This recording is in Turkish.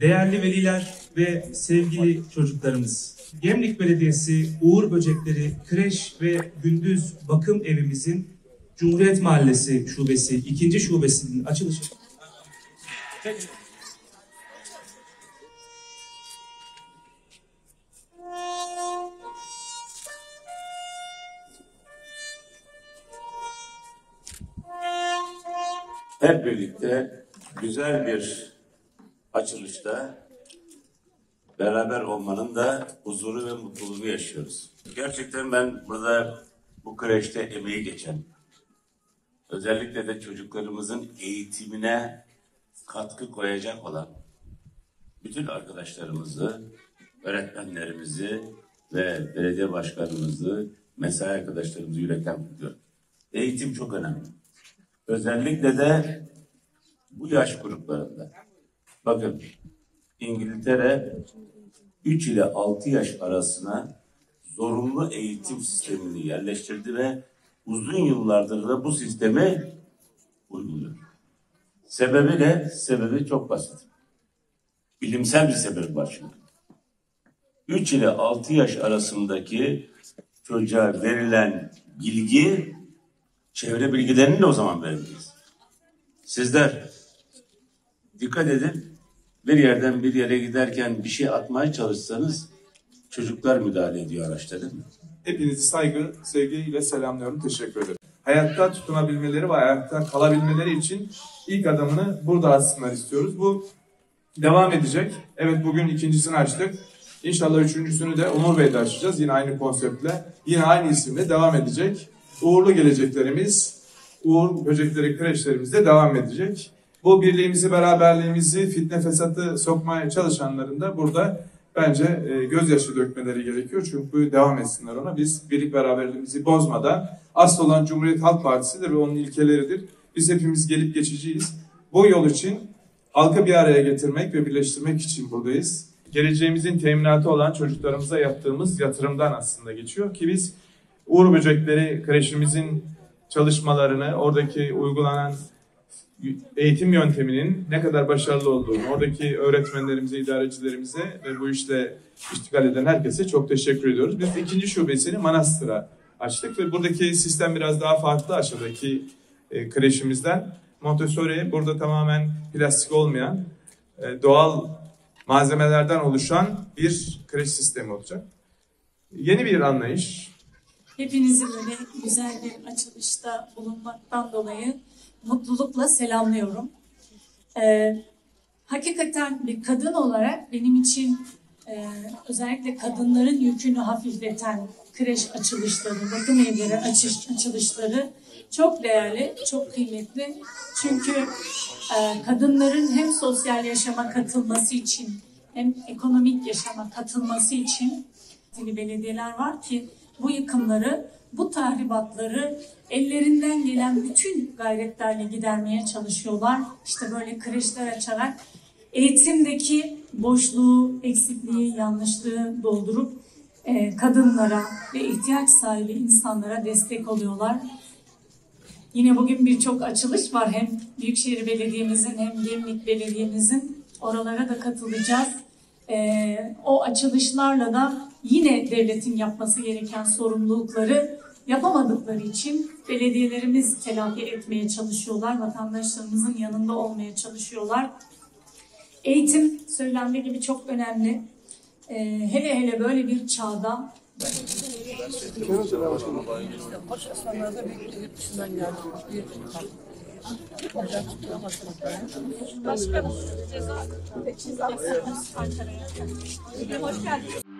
değerli veliler ve sevgili çocuklarımız. Gemlik Belediyesi Uğur Böcekleri Kreş ve Gündüz Bakım Evimizin Cumhuriyet Mahallesi Şubesi, ikinci şubesinin açılışı. hep birlikte güzel bir açılışta beraber olmanın da huzuru ve mutluluğunu yaşıyoruz. Gerçekten ben burada bu kreşte emeği geçen, özellikle de çocuklarımızın eğitimine katkı koyacak olan bütün arkadaşlarımızı, öğretmenlerimizi ve belediye başkanımızı, mesai arkadaşlarımızı yürekten kutluyorum. Eğitim çok önemli. Özellikle de bu yaş gruplarında. Bakın İngiltere 3 ile 6 yaş arasına zorunlu eğitim sistemini yerleştirdi ve uzun yıllardır da bu sistemi uyguluyor. Sebebi ne? Sebebi çok basit. Bilimsel bir sebep var şimdi. 3 ile 6 yaş arasındaki çocuğa verilen bilgi çevre bilgilerini de o zaman vermeliyiz. Sizler dikkat edin. Bir yerden bir yere giderken bir şey atmaya çalışsanız çocuklar müdahale ediyor araçta değil mi? Hepinizi saygı, sevgiyle selamlıyorum. Teşekkür ederim. Hayatta tutunabilmeleri ve hayatta kalabilmeleri için ilk adımını burada atsınlar istiyoruz. Bu devam edecek. Evet bugün ikincisini açtık. İnşallah üçüncüsünü de Onur Bey'de açacağız. Yine aynı konseptle. Yine aynı isimle devam edecek. Uğurlu geleceklerimiz, Uğur Böcekleri kreşlerimizde devam edecek. Bu birliğimizi, beraberliğimizi, fitne fesatı sokmaya çalışanların da burada bence e, gözyaşı dökmeleri gerekiyor. Çünkü devam etsinler ona. Biz birlik beraberliğimizi bozmadan asıl olan Cumhuriyet Halk Partisi'dir ve onun ilkeleridir. Biz hepimiz gelip geçiciyiz. Bu yol için halkı bir araya getirmek ve birleştirmek için buradayız. Geleceğimizin teminatı olan çocuklarımıza yaptığımız yatırımdan aslında geçiyor ki biz Uğur Böcekleri kreşimizin çalışmalarını, oradaki uygulanan eğitim yönteminin ne kadar başarılı olduğunu, oradaki öğretmenlerimize, idarecilerimize ve bu işle iştigal eden herkese çok teşekkür ediyoruz. Biz ikinci şubesini Manastır'a açtık ve buradaki sistem biraz daha farklı aşağıdaki e, kreşimizden. Montessori burada tamamen plastik olmayan, e, doğal malzemelerden oluşan bir kreş sistemi olacak. Yeni bir anlayış, Hepinizi böyle güzel bir açılışta bulunmaktan dolayı mutlulukla selamlıyorum. Ee, hakikaten bir kadın olarak benim için e, özellikle kadınların yükünü hafifleten kreş açılışları, bakım evleri açış, açılışları çok değerli, çok kıymetli. Çünkü e, kadınların hem sosyal yaşama katılması için hem ekonomik yaşama katılması için belediyeler var ki bu yıkımları, bu tahribatları ellerinden gelen bütün gayretlerle gidermeye çalışıyorlar. İşte böyle kreşler açarak eğitimdeki boşluğu, eksikliği, yanlışlığı doldurup e, kadınlara ve ihtiyaç sahibi insanlara destek oluyorlar. Yine bugün birçok açılış var. Hem Büyükşehir Belediye'mizin hem Gemlik Belediye'mizin. Oralara da katılacağız. Ee, o açılışlarla da yine devletin yapması gereken sorumlulukları yapamadıkları için belediyelerimiz telafi etmeye çalışıyorlar. Vatandaşlarımızın yanında olmaya çalışıyorlar. Eğitim söylendiği gibi çok önemli. Ee, hele hele böyle bir çağda Başkanım ceza ceza Ankara'ya. Hoş geldiniz.